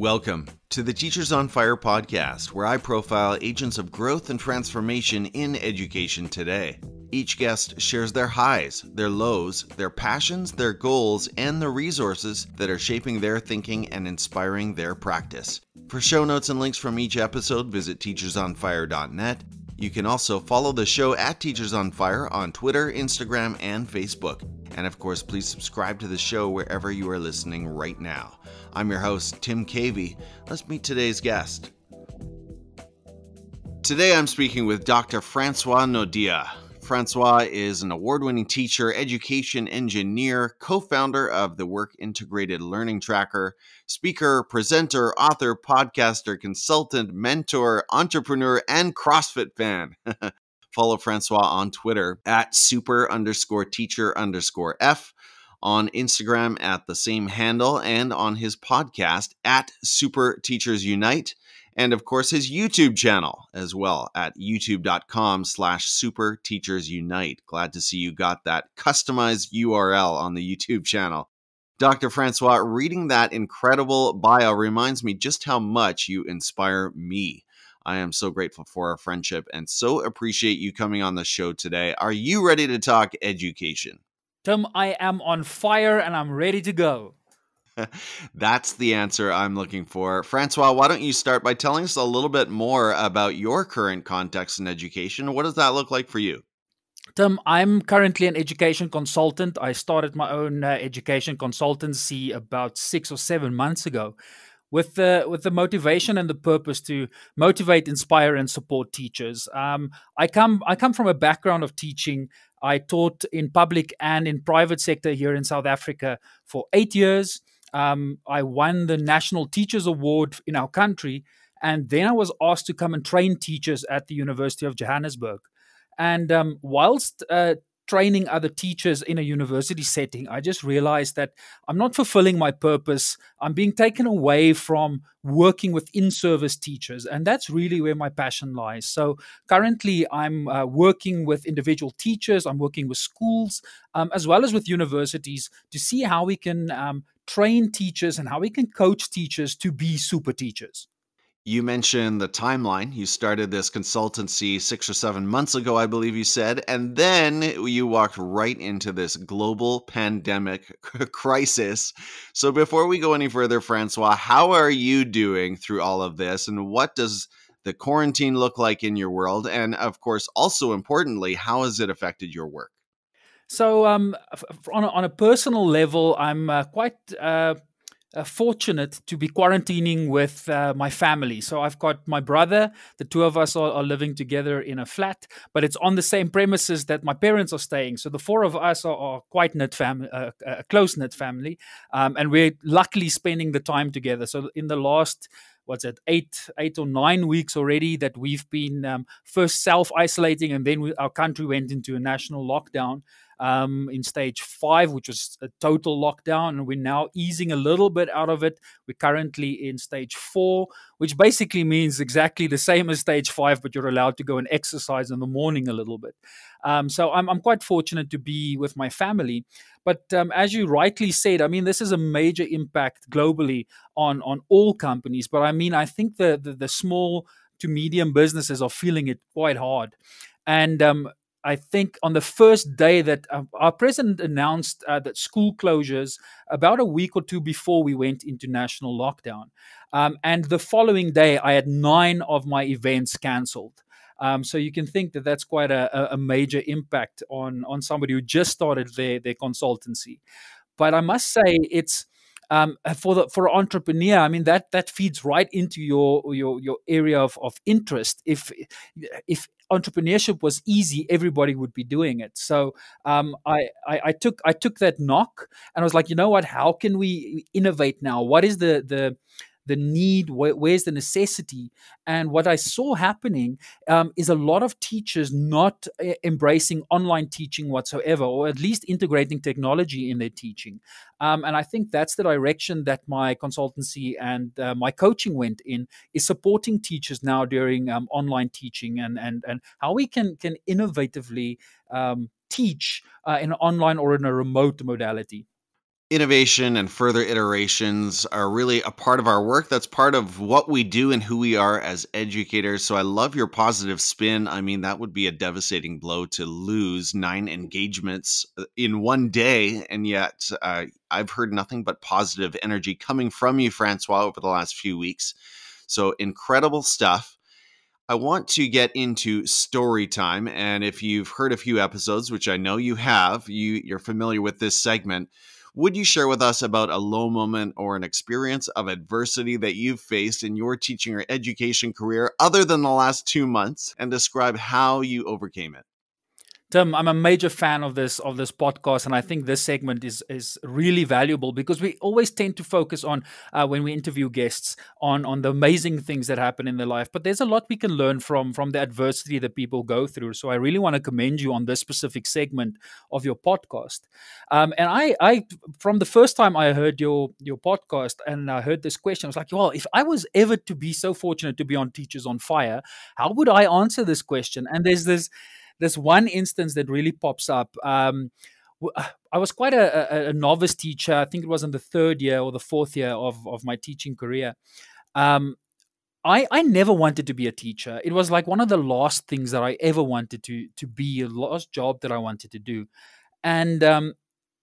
Welcome to the Teachers on Fire podcast, where I profile agents of growth and transformation in education today. Each guest shares their highs, their lows, their passions, their goals, and the resources that are shaping their thinking and inspiring their practice. For show notes and links from each episode, visit teachersonfire.net. You can also follow the show at Teachers on Fire on Twitter, Instagram, and Facebook. And of course, please subscribe to the show wherever you are listening right now. I'm your host, Tim Cavey. Let's meet today's guest. Today I'm speaking with Dr. Francois Naude. Francois is an award winning teacher, education engineer, co founder of the Work Integrated Learning Tracker, speaker, presenter, author, podcaster, consultant, mentor, entrepreneur, and CrossFit fan. Follow Francois on Twitter at super underscore teacher underscore F, on Instagram at the same handle, and on his podcast at Super Teachers Unite, and of course his YouTube channel as well at youtube.com slash super teachers unite. Glad to see you got that customized URL on the YouTube channel. Dr. Francois, reading that incredible bio reminds me just how much you inspire me. I am so grateful for our friendship and so appreciate you coming on the show today. Are you ready to talk education? Tim, I am on fire and I'm ready to go. That's the answer I'm looking for. Francois, why don't you start by telling us a little bit more about your current context in education? What does that look like for you? Tim, I'm currently an education consultant. I started my own uh, education consultancy about six or seven months ago with the with the motivation and the purpose to motivate, inspire, and support teachers. Um, I come I come from a background of teaching. I taught in public and in private sector here in South Africa for eight years. Um, I won the National Teachers Award in our country, and then I was asked to come and train teachers at the University of Johannesburg. And um, whilst uh, training other teachers in a university setting, I just realized that I'm not fulfilling my purpose. I'm being taken away from working with in service teachers. And that's really where my passion lies. So currently, I'm uh, working with individual teachers, I'm working with schools, um, as well as with universities to see how we can um, train teachers and how we can coach teachers to be super teachers. You mentioned the timeline. You started this consultancy six or seven months ago, I believe you said, and then you walked right into this global pandemic crisis. So, before we go any further, Francois, how are you doing through all of this, and what does the quarantine look like in your world? And, of course, also importantly, how has it affected your work? So, um, on, a, on a personal level, I'm uh, quite. Uh, uh, fortunate to be quarantining with uh, my family. So I've got my brother. The two of us are, are, living together in a flat, but it's on the same premises that my parents are staying. So the four of us are, are quite knit family, uh, a close knit family, um, and we're luckily spending the time together. So in the last what's it eight eight or nine weeks already that we've been um, first self isolating and then we, our country went into a national lockdown um, in stage five, which was a total lockdown, and we're now easing a little bit out of it. We're currently in stage four, which basically means exactly the same as stage five, but you're allowed to go and exercise in the morning a little bit. Um, so I'm, I'm quite fortunate to be with my family. But um, as you rightly said, I mean, this is a major impact globally on on all companies. But I mean, I think the the, the small to medium businesses are feeling it quite hard. And um, I think on the first day that uh, our president announced uh, that school closures about a week or two before we went into national lockdown. Um, and the following day, I had nine of my events cancelled. Um, so you can think that that's quite a, a, major impact on on somebody who just started their their consultancy. But I must say, it's um, for the for an entrepreneur, I mean that that feeds right into your your your area of, of interest. If if entrepreneurship was easy, everybody would be doing it. So um, I, I, I took I took that knock and I was like, you know what? How can we innovate now? What is the the the need, wh- where's the necessity. And what I saw happening um, is a lot of teachers not uh, embracing online teaching whatsoever, or at least integrating technology in their teaching. Um, and I think that's the direction that my consultancy and uh, my coaching went in, is supporting teachers now during um, online teaching and, and, and how we can, can innovatively um, teach uh, in an online or in a remote modality. Innovation and further iterations are really a part of our work. That's part of what we do and who we are as educators. So I love your positive spin. I mean, that would be a devastating blow to lose nine engagements uh, in one day. And yet, uh, I've heard nothing but positive energy coming from you, Francois, over the last few weeks. So incredible stuff. I want to get into story time. And if you've heard a few episodes, which I know you have, you, you're familiar with this segment would you share with us about a low moment or an experience of adversity that you've faced in your teaching or education career other than the last two months and describe how you overcame it? Tim, I'm a major fan of this of this podcast, and I think this segment is is really valuable because we always tend to focus on uh, when we interview guests on on the amazing things that happen in their life. But there's a lot we can learn from from the adversity that people go through. So I really want to commend you on this specific segment of your podcast. Um, and I I from the first time I heard your your podcast and I heard this question, I was like, well, if I was ever to be so fortunate to be on Teachers on Fire, how would I answer this question? And there's this this one instance that really pops up. Um, I was quite a, a, a, novice teacher. I think it was in the third year or the fourth year of, of my teaching career. Um, I, I never wanted to be a teacher. It was like one of the last things that I ever wanted to to be, a last job that I wanted to do. And um,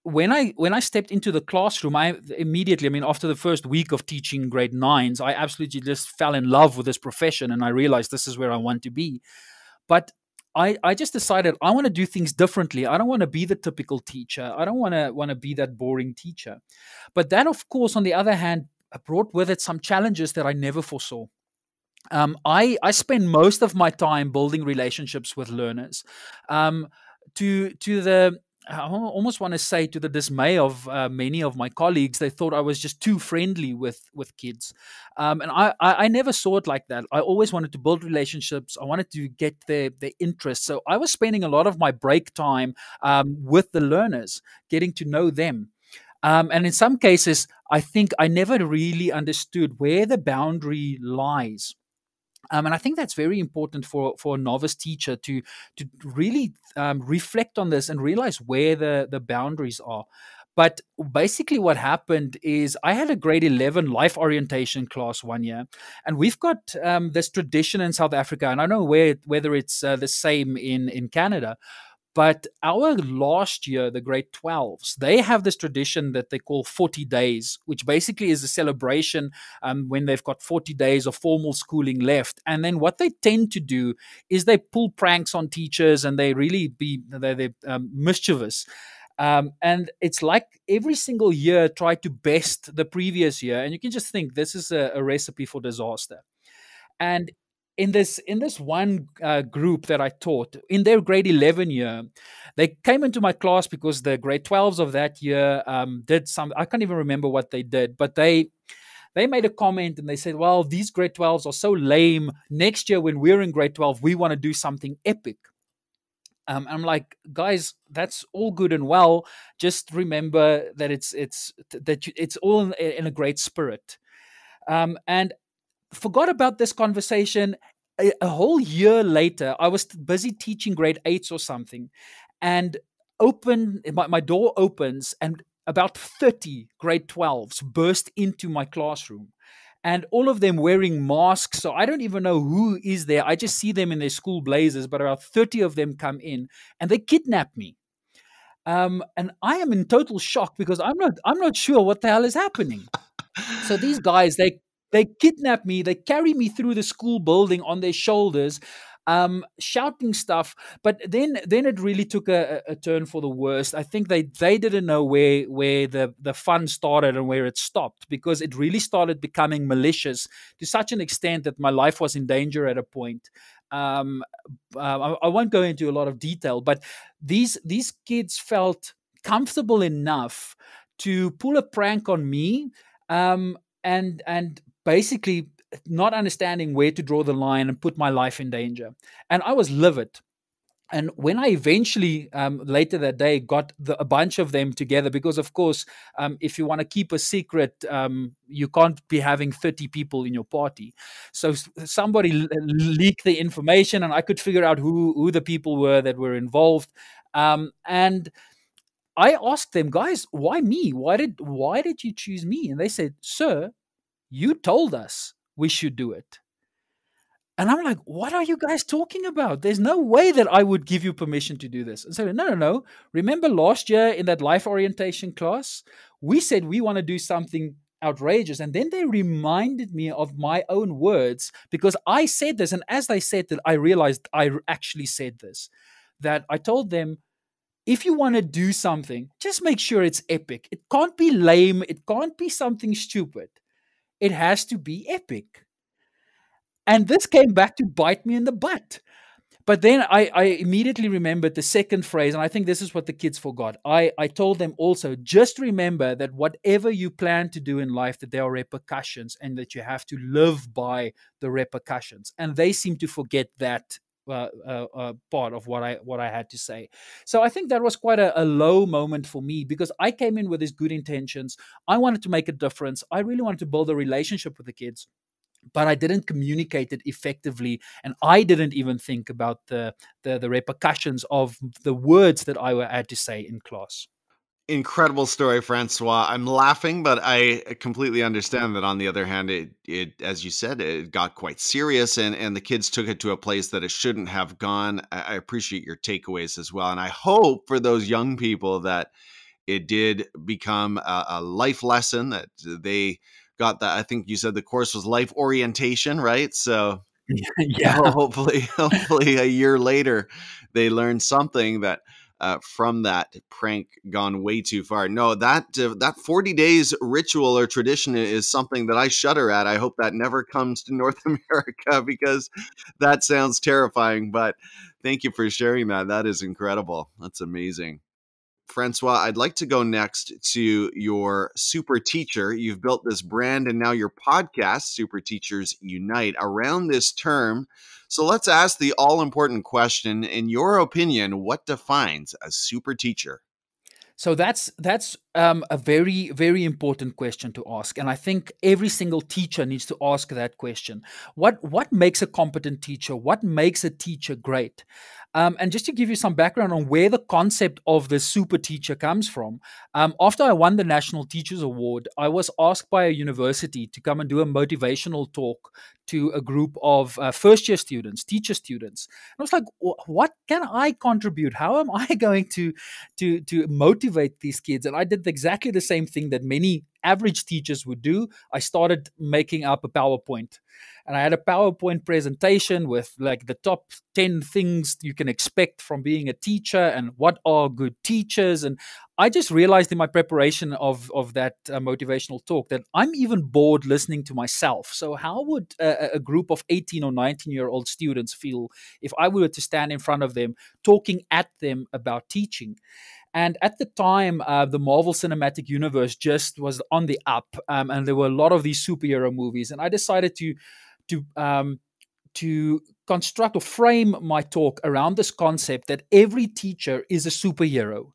when I when I stepped into the classroom, I immediately, I mean, after the first week of teaching grade nines, I absolutely just fell in love with this profession, and I realized this is where I want to be. But I, I just decided I want to do things differently. I don't want to be the typical teacher. I don't want to want to be that boring teacher. But that, of course, on the other hand, brought with it some challenges that I never foresaw. Um, I I spend most of my time building relationships with learners. Um, to to the I almost want to say to the dismay of uh, many of my colleagues, they thought I was just too friendly with with kids, um, and I, I, I never saw it like that. I always wanted to build relationships. I wanted to get their their interest. So I was spending a lot of my break time um, with the learners, getting to know them. Um, and in some cases, I think I never really understood where the boundary lies um, and I think that's very important for, for a novice teacher to to really um, reflect on this and realize where the, the boundaries are. But basically, what happened is I had a grade 11 life orientation class one year, and we've got um, this tradition in South Africa, and I don't know where, whether it's uh, the same in, in Canada, but our last year, the grade 12s, they have this tradition that they call 40 days, which basically is a celebration um, when they've got 40 days of formal schooling left. And then what they tend to do is they pull pranks on teachers and they really be they're, they're um, mischievous. Um, and it's like every single year try to best the previous year. And you can just think this is a, a recipe for disaster. And in this in this one uh, group that I taught in their grade 11 year, they came into my class because the grade 12s of that year um, did some. I can't even remember what they did, but they they made a comment and they said, "Well, these grade 12s are so lame. Next year, when we're in grade 12, we want to do something epic." Um, I'm like, guys, that's all good and well. Just remember that it's it's that you, it's all in, in, a great spirit. Um, and forgot about this conversation. A, a, whole year later, I was busy teaching grade eights or something, and open my, my door opens, and about 30 grade 12s burst into my classroom and all of them wearing masks. So I don't even know who is there. I just see them in their school blazers, but about 30 of them come in and they kidnap me. Um, and I am in total shock because I'm not I'm not sure what the hell is happening. so these guys they they kidnap me, they carry me through the school building on their shoulders, um, shouting stuff. But then, then it really took a, a, turn for the worst. I think they they didn't know where where the the fun started and where it stopped because it really started becoming malicious to such an extent that my life was in danger at a point. Um, uh, I, I won't go into a lot of detail, but these these kids felt comfortable enough to pull a prank on me um, and and basically not understanding where to draw the line and put my life in danger. And I was livid. And when I eventually, um, later that day, got the, a bunch of them together, because of course, um, if you want to keep a secret, um, you can't be having 30 people in your party. So somebody leaked the information, and I could figure out who, who the people were that were involved. Um, and I asked them, guys, why me? Why did why did you choose me? And they said, Sir, you told us we should do it. And I'm like, what are you guys talking about? There's no way that I would give you permission to do this. And so, no, no, no. Remember last year in that life orientation class, we said we want to do something outrageous. And then they reminded me of my own words because I said this. And as they said that, I realized I actually said this that I told them, if you want to do something, just make sure it's epic. It can't be lame, it can't be something stupid. It has to be epic. And this came back to bite me in the butt but then I, I, immediately remembered the second phrase, and I think this is what the kids forgot. I, I told them also just remember that whatever you plan to do in life, that there are repercussions and that you have to live by the repercussions. And they seem to forget that uh, uh, uh, part of what I what I had to say. So I think that was quite a, a, low moment for me because I came in with these good intentions. I wanted to make a difference. I really wanted to build a relationship with the kids but I didn't communicate it effectively, and I didn't even think about the, the the, repercussions of the words that I had to say in class. Incredible story, Francois. I'm laughing, but I completely understand that. On the other hand, it, it, as you said, it got quite serious, and and the kids took it to a place that it shouldn't have gone. I, appreciate your takeaways as well, and I hope for those young people that it did become a, a life lesson that they got that. I think you said the course was life orientation, right? So yeah, hopefully, hopefully a year later they learned something that uh, from that prank gone way too far. No, that uh, that 40 days ritual or tradition is something that I shudder at. I hope that never comes to North America because that sounds terrifying. But thank you for sharing that. That is incredible. That's amazing. Francois, I'd like to go next to your super teacher. You've built this brand and now your podcast, Super Teachers Unite, around this term. So let's ask the all important question. In your opinion, what defines a super teacher? So that's that's um, a very very important question to ask, and I think every single teacher needs to ask that question. What what makes a competent teacher? What makes a teacher great? Um, and just to give you some background on where the concept of the super teacher comes from, um, after I won the National Teachers Award, I was asked by a university to come and do a motivational talk to a group of uh, first year students, teacher students. And I was like, what can I contribute? How am I going to, to, to motivate these kids? And I did exactly the same thing that many average teachers would do. I started making up a PowerPoint and I had a PowerPoint presentation with like the top 10 things you can expect from being a teacher and what are good teachers. And I just realized in my preparation of, of that uh, motivational talk that I'm even bored listening to myself. So, how would a, a group of 18 or 19 year old students feel if I were to stand in front of them talking at them about teaching? And at the time, uh, the Marvel Cinematic Universe just was on the up, um, and there were a lot of these superhero movies. And I decided to to um, to construct or frame my talk around this concept that every teacher is a superhero.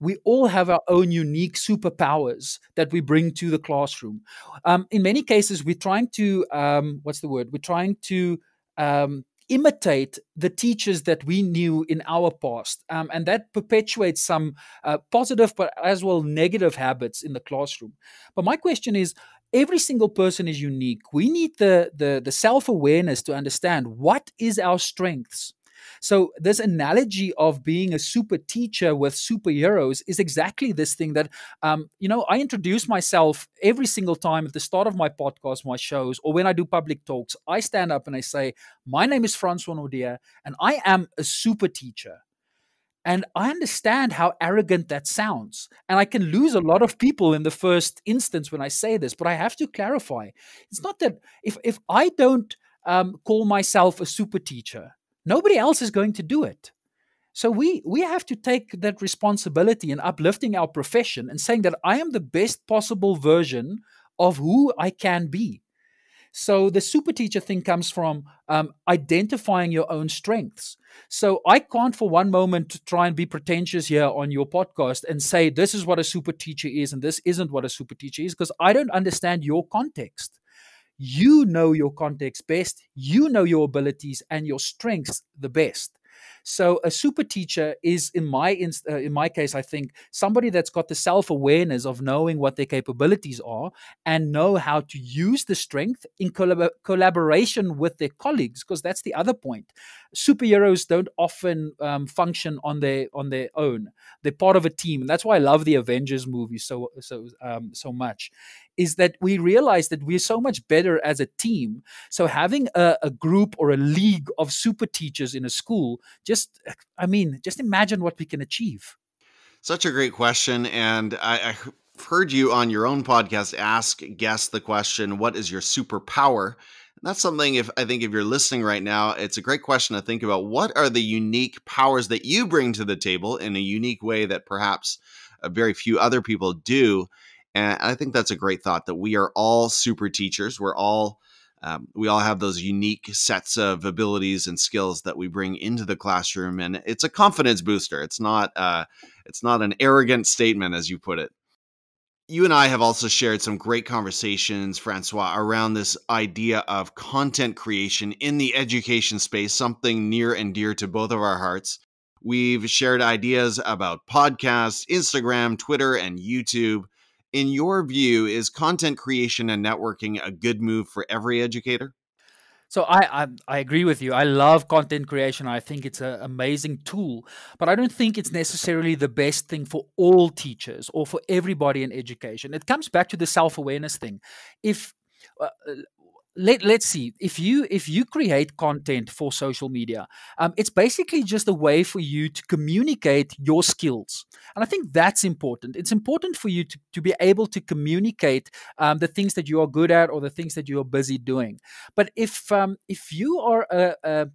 We all have our own unique superpowers that we bring to the classroom. Um, in many cases, we're trying to um, what's the word? We're trying to um, imitate the teachers that we knew in our past. Um, and that perpetuates some uh, positive but as well negative habits in the classroom. But my question is every single person is unique. We need the, the, the self awareness to understand what is our strengths so, this analogy of being a super teacher with superheroes is exactly this thing that, um, you know, I introduce myself every single time at the start of my podcast, my shows, or when I do public talks. I stand up and I say, My name is Francois Naude, and I am a super teacher. And I understand how arrogant that sounds. And I can lose a lot of people in the first instance when I say this, but I have to clarify. It's not that if, if I don't um, call myself a super teacher, Nobody else is going to do it. So we we have to take that responsibility in uplifting our profession and saying that I am the best possible version of who I can be. So the super teacher thing comes from um, identifying your own strengths. So I can't for one moment try and be pretentious here on your podcast and say this is what a super teacher is and this isn't what a super teacher is because I don't understand your context. You know your context best, you know your abilities and your strengths the best. So a super teacher is, in my uh, in my case, I think somebody that's got the self awareness of knowing what their capabilities are and know how to use the strength in collab- collaboration with their colleagues. Because that's the other point. Superheroes don't often um, function on their on their own. They're part of a team, and that's why I love the Avengers movie so so um, so much is that we realize that we're so much better as a team. So having a, a, group or a league of super teachers in a school, just I mean, just imagine what we can achieve. Such a great question, and I, I heard you on your own podcast ask guests the question, "What is your superpower?" And that's something. If I think if you're listening right now, it's a great question to think about. What are the unique powers that you bring to the table in a unique way that perhaps uh, very few other people do? And I think that's a great thought that we are all super teachers. We're all um, we all have those unique sets of abilities and skills that we bring into the classroom, and it's a confidence booster. It's not uh, it's not an arrogant statement, as you put it. You and I have also shared some great conversations, Francois, around this idea of content creation in the education space, something near and dear to both of our hearts. We've shared ideas about podcasts, Instagram, Twitter, and YouTube in your view, is content creation and networking a good move for every educator? So I, I, I agree with you. I love content creation. I think it's an amazing tool, but I don't think it's necessarily the best thing for all teachers or for everybody in education. It comes back to the self awareness thing. If uh, let, let's see. If you if you create content for social media um, it's basically just a way for you to communicate your skills. And i think that's important. It's important for you to, to be able to communicate um, the things that you are good at or the things that you are busy doing. But if um, if you are a, a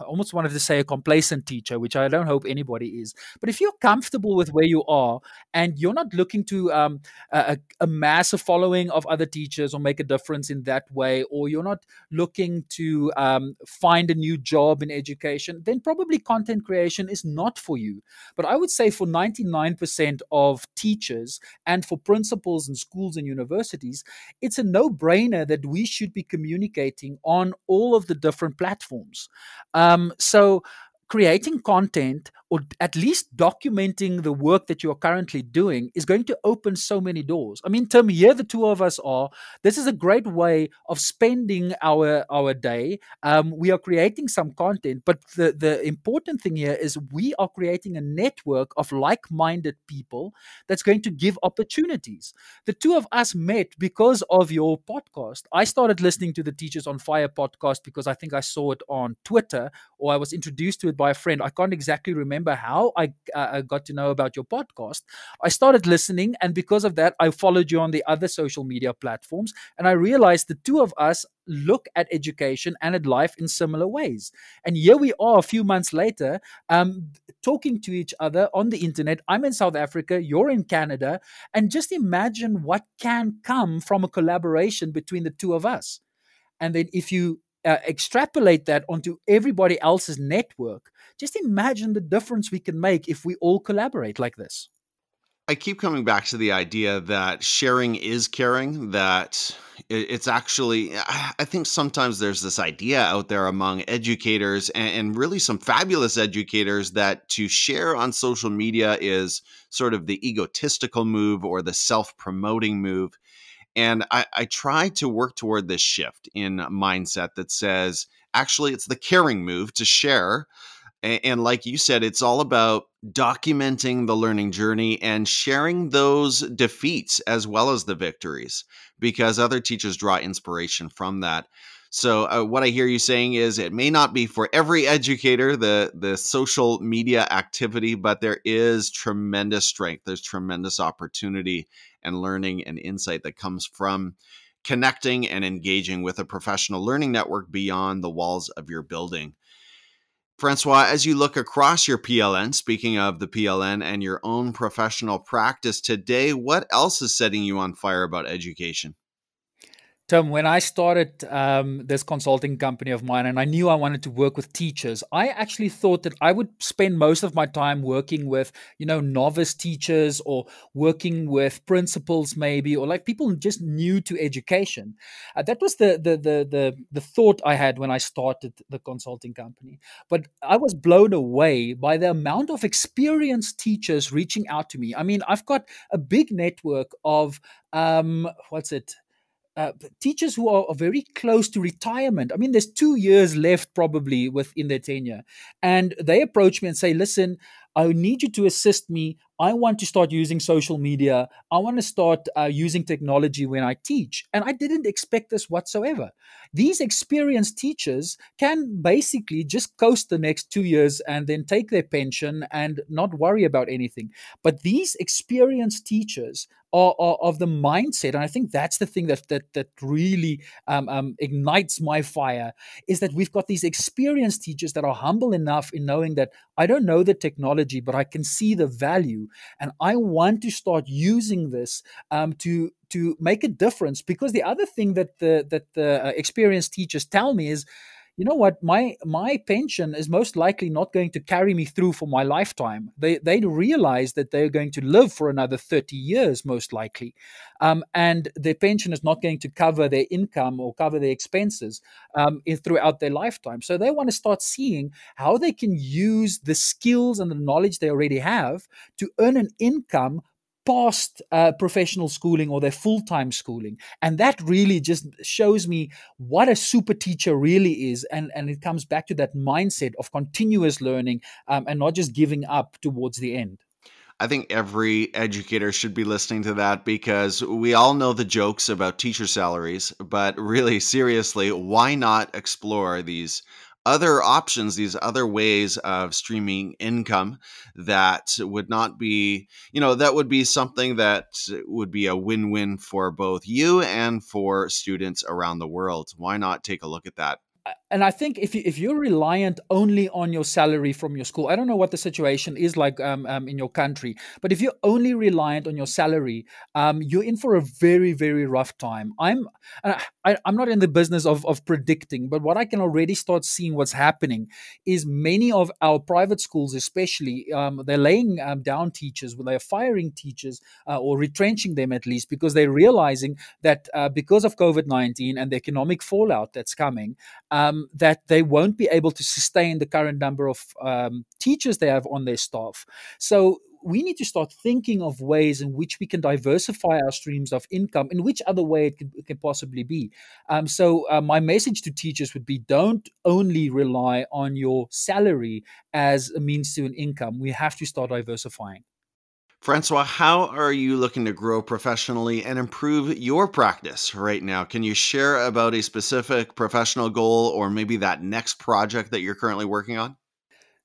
almost wanted to say a complacent teacher which i don't hope anybody is but if you're comfortable with where you are and you're not looking to um, a, a following of other teachers or make a difference in that way or or you're not looking to um, find a new job in education, then probably content creation is not for you. But I would say for 99% of teachers and for principals in schools and universities, it's a no brainer that we should be communicating on all of the different platforms. Um, so, creating content or at least documenting the work that you're currently doing is going to open so many doors. I mean, Tim, here the two of us are. This is a great way of spending our our day. Um, we are creating some content, but the the important thing here is we are creating a network of like-minded people that's going to give opportunities. The two of us met because of your podcast. I started listening to the Teachers on Fire podcast because I think I saw it on Twitter or I was introduced to it by a friend. I can't exactly remember remember how I, uh, I got to know about your podcast. I started listening, and because of that, I followed you on the other social media platforms, and I realized the two of us look at education and at life in similar ways. And here we are a few months later, um, talking to each other on the internet. I'm in South Africa, you're in Canada, and just imagine what can come from a collaboration between the two of us. And then if you uh, extrapolate that onto everybody else's network, just imagine the difference we can make if we all collaborate like this. I keep coming back to the idea that sharing is caring, that it's actually, I think sometimes there's this idea out there among educators and, really some fabulous educators that to share on social media is sort of the egotistical move or the self promoting move. And I, I try to work toward this shift in mindset that says, actually, it's the caring move to share. And, like you said, it's all about documenting the learning journey and sharing those defeats as well as the victories, because other teachers draw inspiration from that. So uh, what I hear you saying is it may not be for every educator the the social media activity, but there is tremendous strength. There's tremendous opportunity and learning and insight that comes from connecting and engaging with a professional learning network beyond the walls of your building. Francois, as you look across your PLN, speaking of the PLN and your own professional practice today, what else is setting you on fire about education? Tim, when I started um, this consulting company of mine and I knew I wanted to work with teachers, I actually thought that I would spend most of my time working with, you know, novice teachers or working with principals maybe, or like people just new to education. Uh, that was the, the, the, the, the thought I had when I started the consulting company. But I was blown away by the amount of experienced teachers reaching out to me. I mean, I've got a big network of, um, what's it? Uh, teachers who are, are, very close to retirement. I mean, there's two years left probably within their tenure. And they approach me and say, listen, I need you to assist me. I want to start using social media. I want to start uh, using technology when I teach. And I didn't expect this whatsoever. These experienced teachers can basically just coast the next two years and then take their pension and not worry about anything. But these experienced teachers are, are, of the mindset, and I think that's the thing that that that really um, um, ignites my fire, is that we've got these experienced teachers that are humble enough in knowing that I don't know the technology, but I can see the value, and I want to start using this um, to to make a difference. Because the other thing that the that the uh, experienced teachers tell me is you know what? My my pension is most likely not going to carry me through for my lifetime. They they realize that they're going to live for another 30 years most likely. Um, and their pension is not going to cover their income or cover their expenses um, in, throughout their lifetime. So they want to start seeing how they can use the skills and the knowledge they already have to earn an income past uh, professional schooling or their full-time schooling. And that really just shows me what a super teacher really is. And and it comes back to that mindset of continuous learning um, and not just giving up towards the end. I think every educator should be listening to that because we all know the jokes about teacher salaries, but really seriously, why not explore these other options, these other ways of streaming income that would not be, you know, that would be something that would be a win win for both you and for students around the world. Why not take a look at that? And I think if you, if you're reliant only on your salary from your school, I don't know what the situation is like um, um, in your country, but if you're only reliant on your salary, um, you're in for a very very rough time. I'm I, am not in the business of of predicting, but what I can already start seeing what's happening is many of our private schools, especially, um, they're laying um, down teachers, they're firing teachers uh, or retrenching them at least because they're realizing that uh, because of COVID nineteen and the economic fallout that's coming um, that they won't be able to sustain the current number of um, teachers they have on their staff. So we need to start thinking of ways in which we can diversify our streams of income in which other way it can, it possibly be. Um, so uh, my message to teachers would be don't only rely on your salary as a means to an income. We have to start diversifying Francois, how are you looking to grow professionally and improve your practice right now? Can you share about a specific professional goal or maybe that next project that you're currently working on?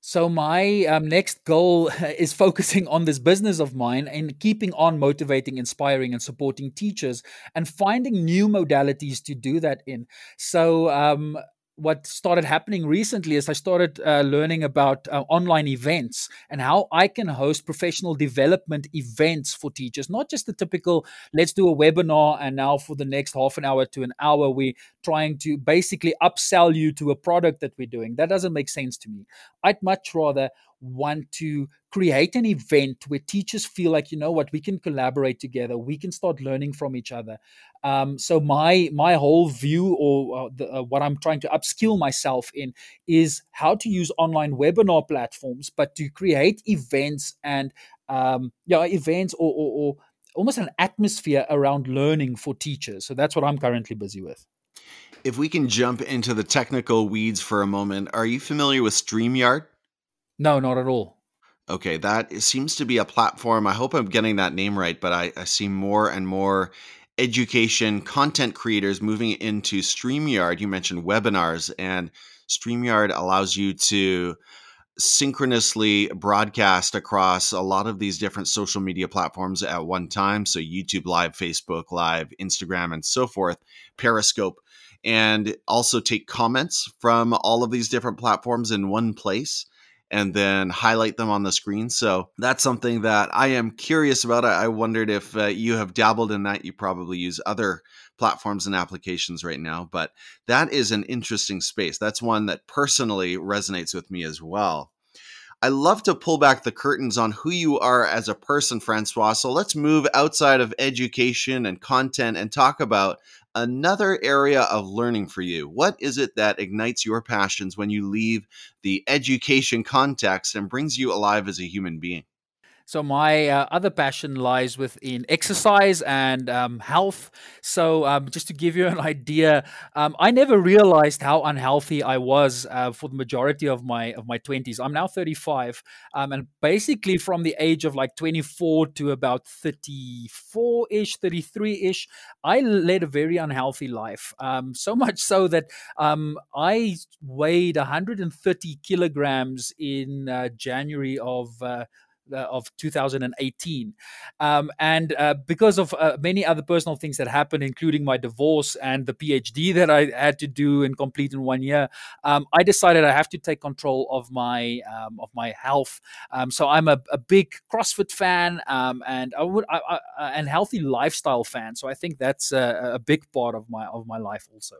So my um, next goal is focusing on this business of mine and keeping on motivating, inspiring, and supporting teachers, and finding new modalities to do that in. So um, what started happening recently is I started uh, learning about uh, online events and how I can host professional development events for teachers, not just the typical let's do a webinar and now for the next half an hour to an hour, we're trying to basically upsell you to a product that we're doing. That doesn't make sense to me. I'd much rather want to create an event where teachers feel like you know what we can collaborate together we can start learning from each other um, so my my whole view or uh, the, uh, what i'm trying to upskill myself in is how to use online webinar platforms but to create events and um, yeah events or, or, or almost an atmosphere around learning for teachers so that's what i'm currently busy with if we can jump into the technical weeds for a moment are you familiar with streamyard no, not at all. Okay, that seems to be a platform. I hope I'm getting that name right, but I, I see more and more education content creators moving into StreamYard. You mentioned webinars, and StreamYard allows you to synchronously broadcast across a lot of these different social media platforms at one time. So, YouTube Live, Facebook Live, Instagram, and so forth, Periscope, and also take comments from all of these different platforms in one place and then highlight them on the screen. So that's something that I am curious about. I wondered if uh, you have dabbled in that. You probably use other platforms and applications right now, but that is an interesting space. That's one that personally resonates with me as well. I love to pull back the curtains on who you are as a person, Francois. So let's move outside of education and content and talk about another area of learning for you. What is it that ignites your passions when you leave the education context and brings you alive as a human being? So my uh, other passion lies within exercise and um, health. So um, just to give you an idea, um, I never realized how unhealthy I was uh, for the majority of my of my twenties. I'm now 35, um, and basically from the age of like 24 to about 34 ish, 33 ish, I led a very unhealthy life. Um, so much so that um, I weighed 130 kilograms in uh, January of uh, of 2018. Um, and uh, because of uh, many other personal things that happened, including my divorce and the PhD that I had to do and complete in one year, um, I decided I have to take control of my um, of my health. Um, so I'm a, a, big CrossFit fan um, and I would I, I, and healthy lifestyle fan. So I think that's a, a big part of my of my life also.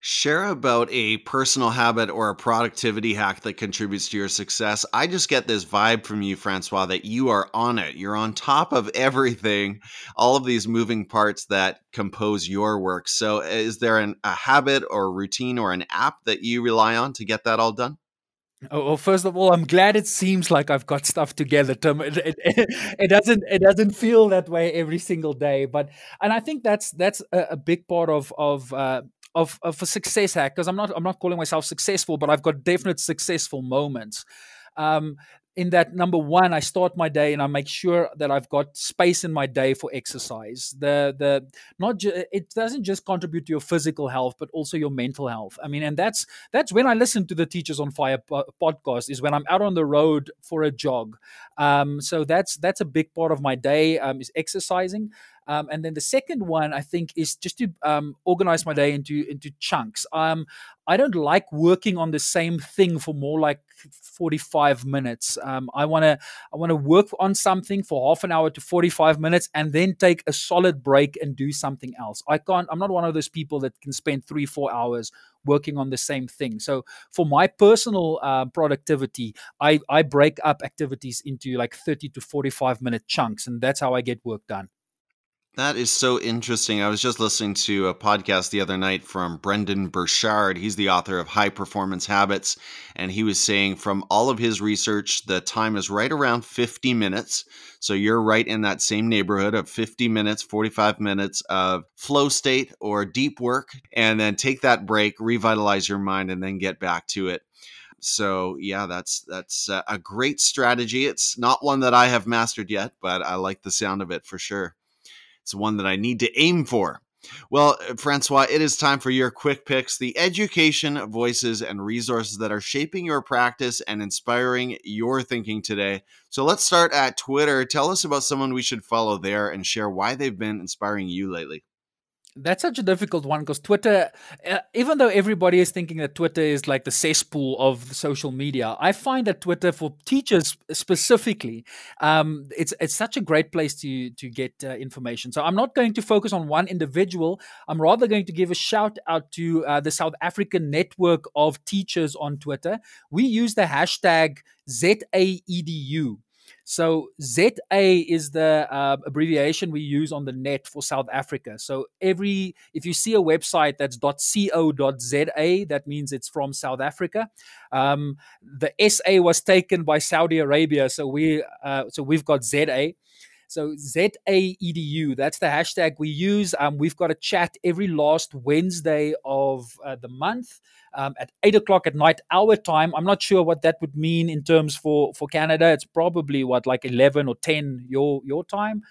Share about a personal habit or a productivity hack that contributes to your success. I just get this vibe from you, Francois, that you are on it. You're on top of everything, all of these moving parts that compose your work. So, is there an, a habit or routine or an app that you rely on to get that all done? Oh, well, first of all, I'm glad it seems like I've got stuff together, Tim. It, it, it, doesn't it doesn't feel that way every single day, but and I think that's that's a, a big part of of uh, of, of a success hack because I'm not I'm not calling myself successful, but I've got definite successful moments. Um, in that number one i start my day and i make sure that i've got space in my day for exercise. The the not ju- it doesn't just contribute to your physical health but also your mental health. I mean and that's that's when i listen to the teachers on fire po- podcast is when i'm out on the road for a jog. Um, so that's that's a big part of my day um, is exercising um, and then the second one, I think, is just to um, organize my day into into chunks. Um, I don't like working on the same thing for more like 45 minutes. Um, I want to I want to work on something for half an hour to 45 minutes and then take a solid break and do something else. I can't I'm not one of those people that can spend 3 4 hours working on the same thing. So for my personal uh, productivity, I I break up activities into like 30 to 45 minute chunks and that's how I get work done. That is so interesting. I was just listening to a podcast the other night from Brendon Burchard. He's the author of High Performance Habits. And he was saying from all of his research, the time is right around 50 minutes. So you're right in that same neighborhood of 50 minutes, 45 minutes of flow state or deep work. And then take that break, revitalize your mind, and then get back to it. So yeah, that's that's uh, a great strategy. It's not one that I have mastered yet, but I like the sound of it for sure. It's one that I need to aim for. Well, uh, Francois, it is time for your quick picks the education, voices, and resources that are shaping your practice and inspiring your thinking today. So let's start at Twitter. Tell us about someone we should follow there and share why they've been inspiring you lately that's such a difficult one because Twitter, uh, even though everybody is thinking that Twitter is like the cesspool of social media, I find that Twitter for teachers specifically, um, it's it's such a great place to to get uh, information. So I'm not going to focus on one individual. I'm rather going to give a shout out to uh, the South African network of teachers on Twitter. We use the hashtag ZAEDU. So ZA is the uh, abbreviation we use on the net for South Africa. So every if you see a website that's .co.za, that means it's from South Africa. Um, the SA was taken by Saudi Arabia, so we uh, so we've got ZA. So ZAEDU, that's the hashtag we use. Um, we've got a chat every last Wednesday of uh, the month um, at eight o'clock at night, our time. I'm not sure what that would mean in terms for for Canada. It's probably what like eleven or ten your your time.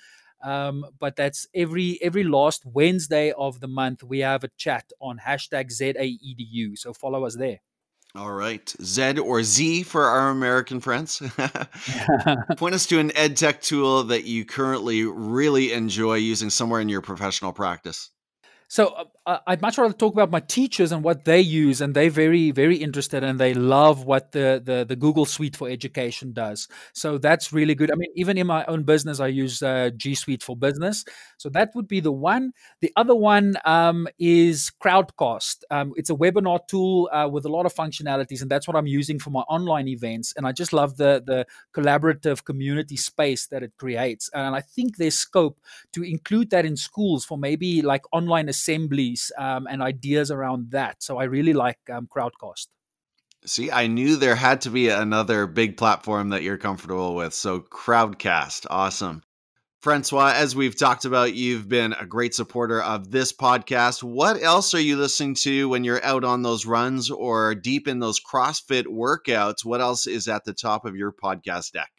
Um, but that's every every last Wednesday of the month. We have a chat on hashtag ZAEDU. So follow us there. All right. Z or Z for our American friends. Point us to an ed tech tool that you currently really enjoy using somewhere in your professional practice. So uh, I'd much rather talk about my teachers and what they use, and they're very, very interested, and they love what the, the the Google Suite for Education does. So that's really good. I mean, even in my own business, I use uh, G Suite for Business. So that would be the one. The other one um, is Crowdcast. Um, it's a webinar tool uh, with a lot of functionalities, and that's what I'm using for my online events. And I just love the the collaborative community space that it creates. And I think there's scope to include that in schools for maybe like online assemblies um, and ideas around that. So I really like um, Crowdcast. See, I knew there had to be another big platform that you're comfortable with. So Crowdcast, awesome. Francois, as we've talked about, you've been a great supporter of this podcast. What else are you listening to when you're out on those runs or deep in those CrossFit workouts? What else is at the top of your podcast deck?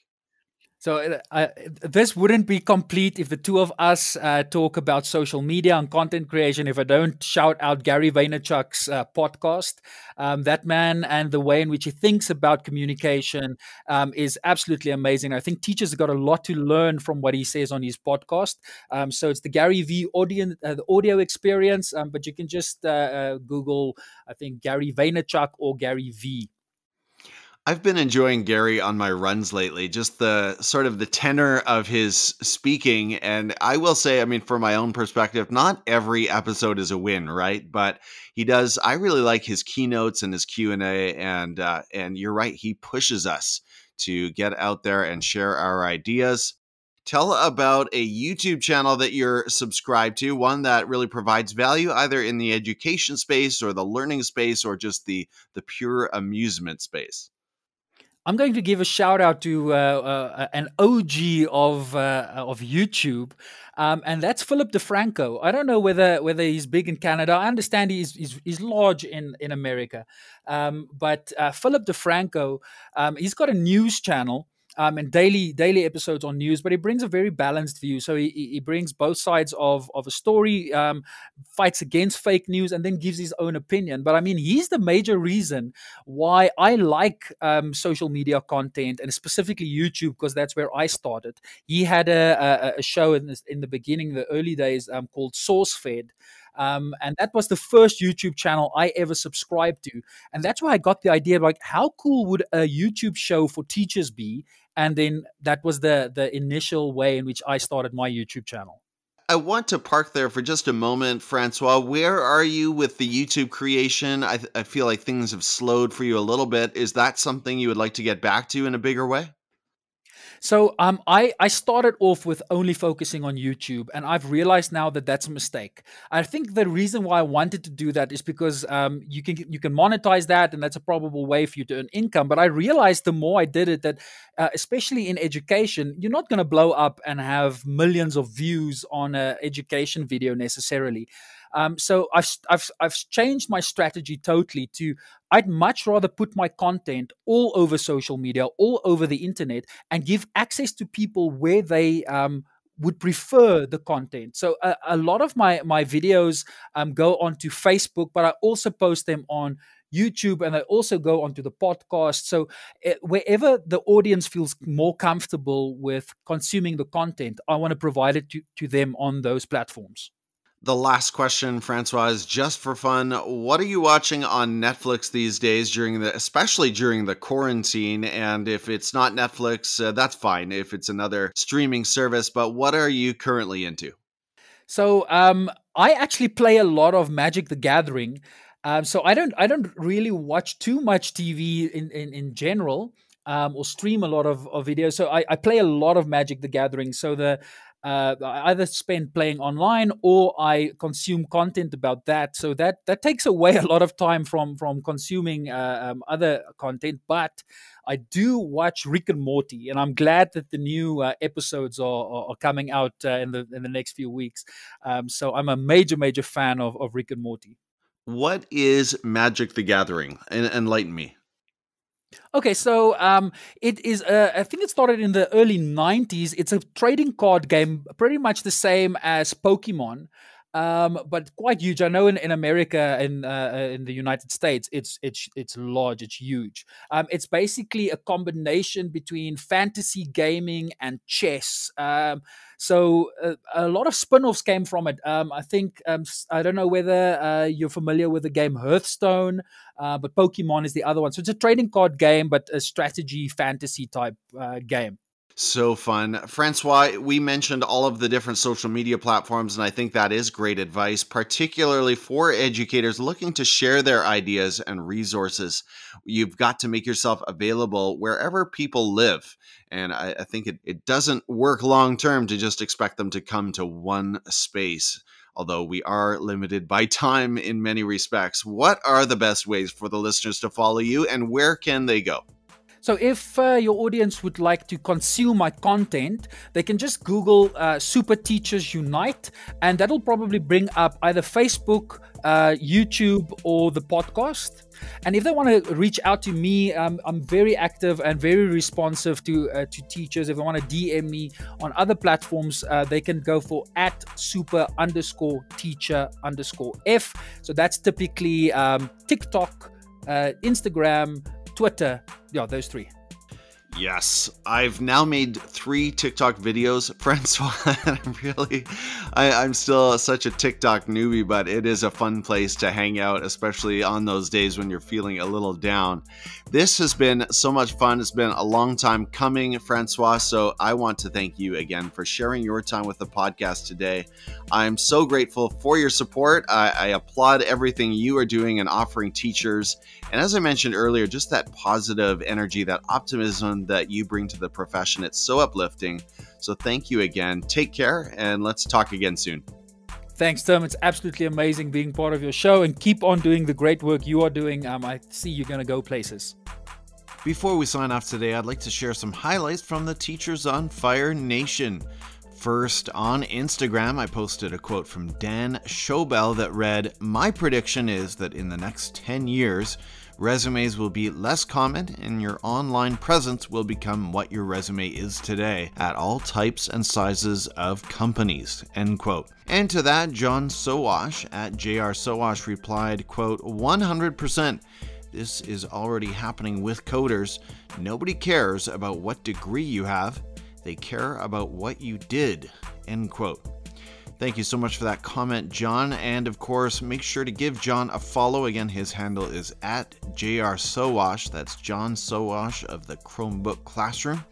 So uh, this wouldn't be complete if the two of us uh, talk about social media and content creation. If I don't shout out Gary Vaynerchuk's uh, podcast, um, that man and the way in which he thinks about communication um, is absolutely amazing. I think teachers have got a lot to learn from what he says on his podcast. Um, so it's the Gary V audio, uh, the audio experience, um, but you can just uh, Google, I think Gary Vaynerchuk or Gary V. I've been enjoying Gary on my runs lately, just the sort of the tenor of his speaking. And I will say, I mean, from my own perspective, not every episode is a win, right? But he does. I really like his keynotes and his Q and A, and uh, and you're right, he pushes us to get out there and share our ideas. Tell about a YouTube channel that you're subscribed to, one that really provides value either in the education space or the learning space or just the the pure amusement space. I'm going to give a shout out to uh, uh, an OG of uh, of YouTube, um, and that's Philip DeFranco. I don't know whether whether he's big in Canada. I understand he's he's, he's large in in America, um, but uh, Philip DeFranco, um, he's got a news channel um, and daily daily episodes on news, but he brings a very balanced view. So he, he brings both sides of of a story, um, fights against fake news, and then gives his own opinion. But I mean, he's the major reason why I like um, social media content and specifically YouTube because that's where I started. He had a, a, a show in, this, in the beginning, the early days, um, called SourceFed. Um, and that was the first YouTube channel I ever subscribed to. And that's why I got the idea like, how cool would a YouTube show for teachers be? and then that was the the initial way in which I started my YouTube channel. I want to park there for just a moment, Francois. Where are you with the YouTube creation? I, I feel like things have slowed for you a little bit. Is that something you would like to get back to in a bigger way? So um, I I started off with only focusing on YouTube, and I've realized now that that's a mistake. I think the reason why I wanted to do that is because um, you can you can monetize that, and that's a probable way for you to earn income. But I realized the more I did it, that uh, especially in education, you're not going to blow up and have millions of views on an education video necessarily. Um, so I've, I've, I've changed my strategy totally to I'd much rather put my content all over social media, all over the internet, and give access to people where they um, would prefer the content. So a, a, lot of my my videos um, go onto Facebook, but I also post them on YouTube and I also go onto the podcast. So uh, wherever the audience feels more comfortable with consuming the content, I want to provide it to, to them on those platforms. The last question, Francois, is just for fun. What are you watching on Netflix these days during the, especially during the quarantine? And if it's not Netflix, uh, that's fine. If it's another streaming service, but what are you currently into? So, um, I actually play a lot of Magic the Gathering. Um, so I don't, I don't really watch too much TV in in, in general. Um, or stream a lot of, of videos. So I, I play a lot of Magic the Gathering. So the uh, I either spend playing online or I consume content about that. So that that takes away a lot of time from from consuming uh, um, other content. But I do watch Rick and Morty, and I'm glad that the new uh, episodes are, are, coming out uh, in the in the next few weeks. Um, so I'm a major major fan of of Rick and Morty. What is Magic the Gathering? enlighten me. Okay, so um, it is. Uh, I think it started in the early '90s. It's a trading card game, pretty much the same as Pokemon. Um, but quite huge. I know in, in America, in uh, uh, in the United States, it's it's it's large, it's huge. Um, it's basically a combination between fantasy gaming and chess. Um, so uh, a lot of spin-offs came from it. Um, I think um, I don't know whether uh, you're familiar with the game Hearthstone, uh, but Pokemon is the other one. So it's a trading card game, but a strategy fantasy type uh, game. So fun. Francois, we mentioned all of the different social media platforms, and I think that is great advice, particularly for educators looking to share their ideas and resources. You've got to make yourself available wherever people live. And I, I think it, it doesn't work long term to just expect them to come to one space although we are limited by time in many respects. What are the best ways for the listeners to follow you, and where can they go? So, if uh, your audience would like to consume my content, they can just Google uh, Super Teachers Unite, and that'll probably bring up either Facebook, uh, YouTube, or the podcast. And if they want to reach out to me, um, I'm very active and very responsive to uh, to teachers. If they want to DM me on other platforms, uh, they can go for at super underscore teacher underscore f. So that's typically um, TikTok, uh, Instagram, Twitter. Yeah, those three. Yes, I've now made three TikTok videos, Francois. I'm really, I, am still such a TikTok newbie, but it is a fun place to hang out, especially on those days when you're feeling a little down. This has been so much fun. It's been a long time coming, Francois. So I want to thank you again for sharing your time with the podcast today. I'm so grateful for your support. I, I applaud everything you are doing and offering teachers. And as I mentioned earlier, just that positive energy, that optimism that you bring to the profession. It's so uplifting. So thank you again. Take care and let's talk again soon. Thanks, Tim. It's absolutely amazing being part of your show and keep on doing the great work you are doing. Um, I see you're going to go places. Before we sign off today, I'd like to share some highlights from the Teachers on Fire Nation. First, on Instagram, I posted a quote from Dan Schawbel that read My prediction is that in the next 10 years, resumes will be less common and your online presence will become what your resume is today at all types and sizes of companies end quote. And to that john sowash at jr sowash replied quote 100% this is already happening with coders. Nobody cares about what degree you have. They care about what you did end quote Thank you so much for that comment, John. And of course, make sure to give John a follow. Again, his handle is at JR Sowash. That's John Sowash of the Chromebook Classroom.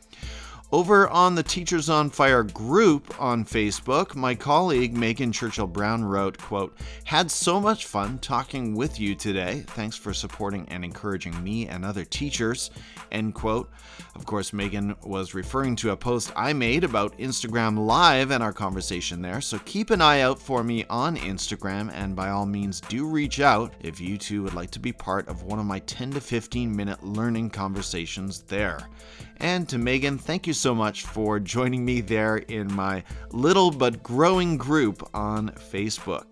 Over on the Teachers on Fire group on Facebook, my colleague Megan Churchill Brown wrote, quote, Had so much fun talking with you today. Thanks for supporting and encouraging me and other teachers. End quote. Of course, Megan was referring to a post I made about Instagram Live and our conversation there, so keep an eye out for me on Instagram and by all means do reach out if you too would like to be part of one of my 10 to 15 minute learning conversations there. And to Megan, thank you so much for joining me there in my little but growing group on Facebook.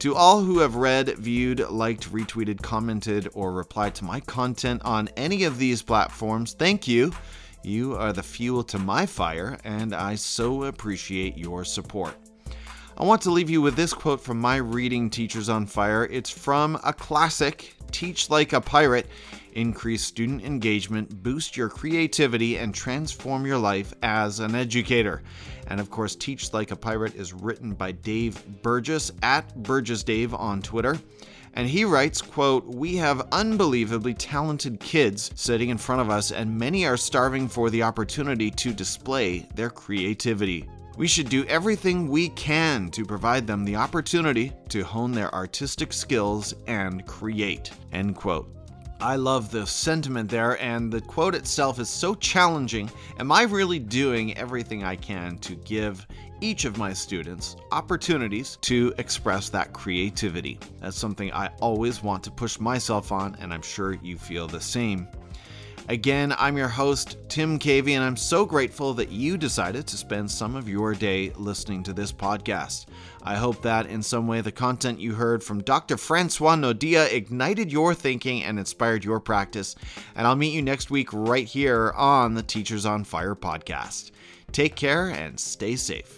To all who have read, viewed, liked, retweeted, commented, or replied to my content on any of these platforms, thank you. You are the fuel to my fire, and I so appreciate your support. I want to leave you with this quote from my reading Teachers on Fire. It's from a classic, Teach Like a Pirate increase student engagement, boost your creativity, and transform your life as an educator. And of course, Teach Like a Pirate is written by Dave Burgess at Burgess Dave on Twitter. And he writes, quote, We have unbelievably talented kids sitting in front of us, and many are starving for the opportunity to display their creativity. We should do everything we can to provide them the opportunity to hone their artistic skills and create. End quote. I love the sentiment there, and the quote itself is so challenging. Am I really doing everything I can to give each of my students opportunities to express that creativity? That's something I always want to push myself on, and I'm sure you feel the same. Again, I'm your host, Tim Cavey, and I'm so grateful that you decided to spend some of your day listening to this podcast. I hope that in some way the content you heard from Dr. Francois Naude ignited your thinking and inspired your practice. And I'll meet you next week right here on the Teachers on Fire podcast. Take care and stay safe.